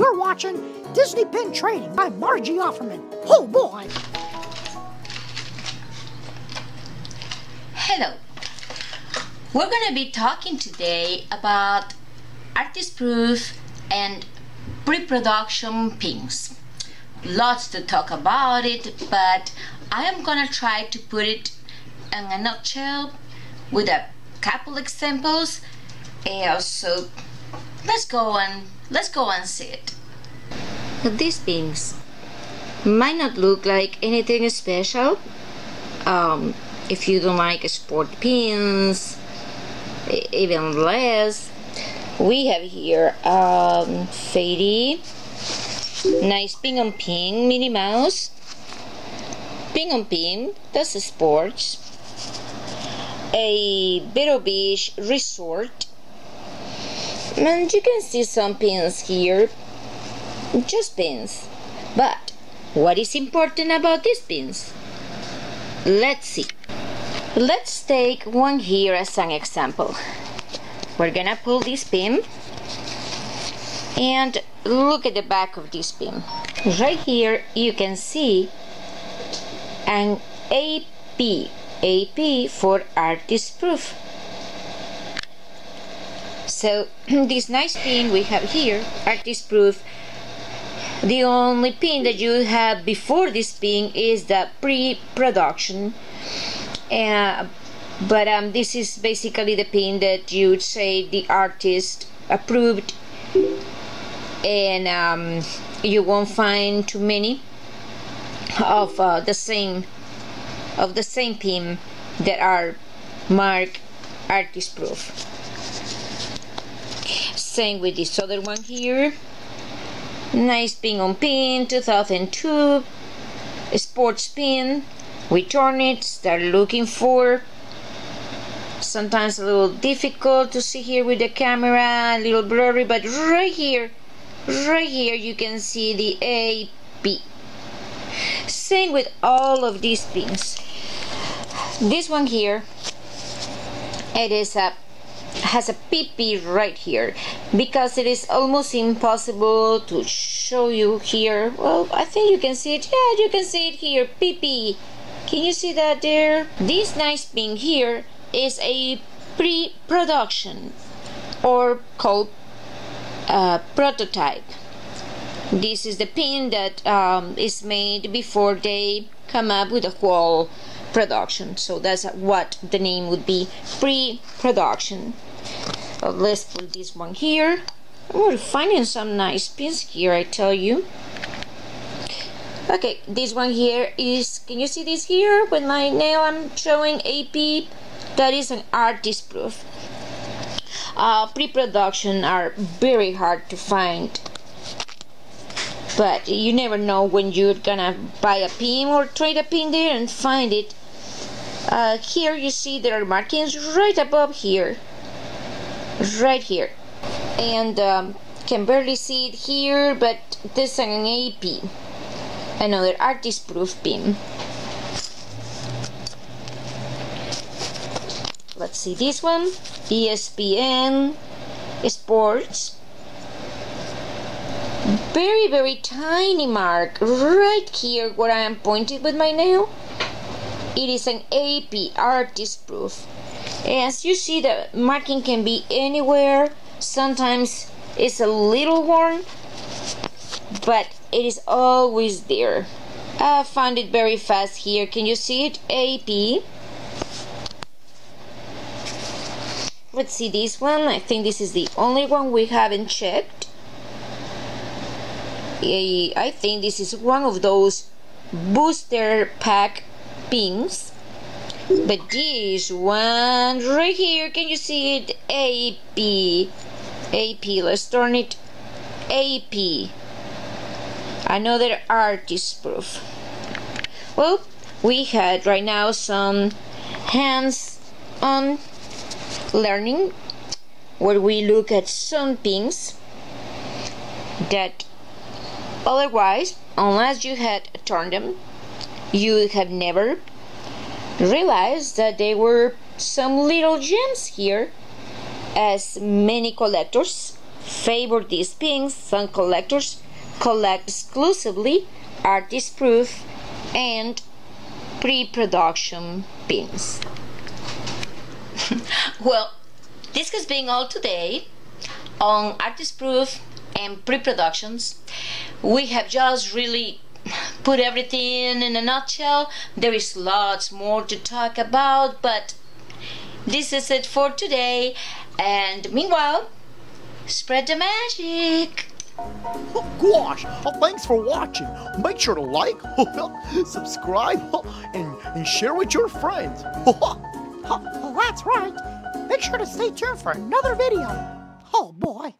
You're watching Disney Pin Trading by Margie Offerman. Oh boy! Hello. We're going to be talking today about artist proof and pre-production pins. Lots to talk about it, but I am going to try to put it in a nutshell with a couple examples and so let's go and let's go and see it. These pins might not look like anything special. Um, if you don't like sport pins even less. We have here um, Fady nice pin on pin Minnie Mouse. Pin on pin that's a sports a Vero Beach resort and you can see some pins here. Just pins. But what is important about these pins? Let's see. Let's take one here as an example. We're gonna pull this pin. And look at the back of this pin. Right here you can see an AP AP for artist proof so this nice pin we have here artist proof. The only pin that you have before this pin is the pre-production. Uh, but um, this is basically the pin that you would say the artist approved. And um, you won't find too many of uh, the same of the same pin that are marked artist proof same with this other one here. Nice pin on pin 2002 sports pin we turn it start looking for. Sometimes a little difficult to see here with the camera a little blurry but right here right here you can see the AP same with all of these pins. This one here it is a has a PP right here because it is almost impossible to show you here. Well I think you can see it. Yeah you can see it here. PP can you see that there? This nice pin here is a pre-production or called uh, prototype. This is the pin that um, is made before they come up with a whole production. So that's what the name would be pre-production. Uh, let's put this one here. We're finding some nice pins here I tell you. Okay this one here is can you see this here? With my nail I'm showing AP that is an artist proof uh, pre-production are very hard to find but you never know when you're gonna buy a pin or trade a pin there and find it. Uh, here you see there are markings right above here. Right here. And um, can barely see it here but this is an AP another artist proof pin. Let's see this one. ESPN Sports very very tiny mark right here where I am pointing with my nail it is an AP artist proof. As you see, the marking can be anywhere. Sometimes it's a little worn, but it is always there. I found it very fast here. Can you see it? AP. Let's see this one. I think this is the only one we haven't checked. I think this is one of those booster pack pins. But this one right here can you see it? AP AP let's turn it AP another artist proof. Well we had right now some hands on learning where we look at some things that otherwise unless you had turned them you have never realized that there were some little gems here as many collectors favor these pins. Some collectors collect exclusively artist proof and pre-production pins. well, this has been all today on artist proof and pre-productions. We have just really put everything in a nutshell. There is lots more to talk about, but this is it for today. And meanwhile, spread the magic. Oh, gosh, oh, thanks for watching. Make sure to like, subscribe, and, and share with your friends. oh, that's right. Make sure to stay tuned for another video. Oh boy.